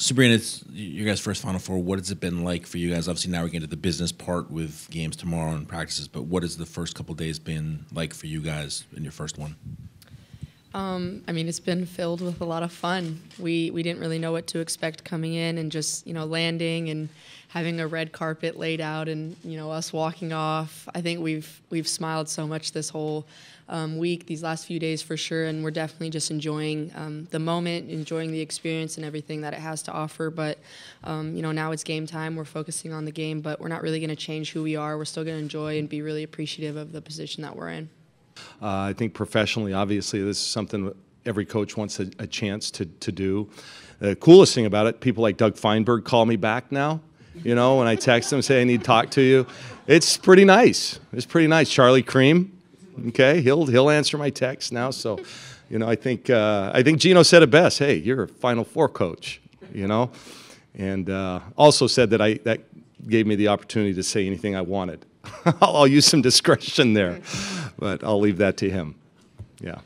Sabrina, it's your guys' first Final Four. What has it been like for you guys? Obviously, now we're getting to the business part with games tomorrow and practices. But what has the first couple days been like for you guys in your first one? Um, I mean, it's been filled with a lot of fun. We we didn't really know what to expect coming in, and just you know landing and having a red carpet laid out, and you know us walking off. I think we've we've smiled so much this whole um, week, these last few days for sure, and we're definitely just enjoying um, the moment, enjoying the experience and everything that it has to offer. But um, you know now it's game time. We're focusing on the game, but we're not really going to change who we are. We're still going to enjoy and be really appreciative of the position that we're in. Uh, I think professionally, obviously, this is something every coach wants a, a chance to, to do. The coolest thing about it, people like Doug Feinberg call me back now. You know, when I text them, and say I need to talk to you, it's pretty nice. It's pretty nice. Charlie Creme, okay, he'll he'll answer my text now. So, you know, I think uh, I think Geno said it best. Hey, you're a Final Four coach. You know, and uh, also said that I that gave me the opportunity to say anything I wanted. I'll use some discretion there, but I'll leave that to him. Yeah.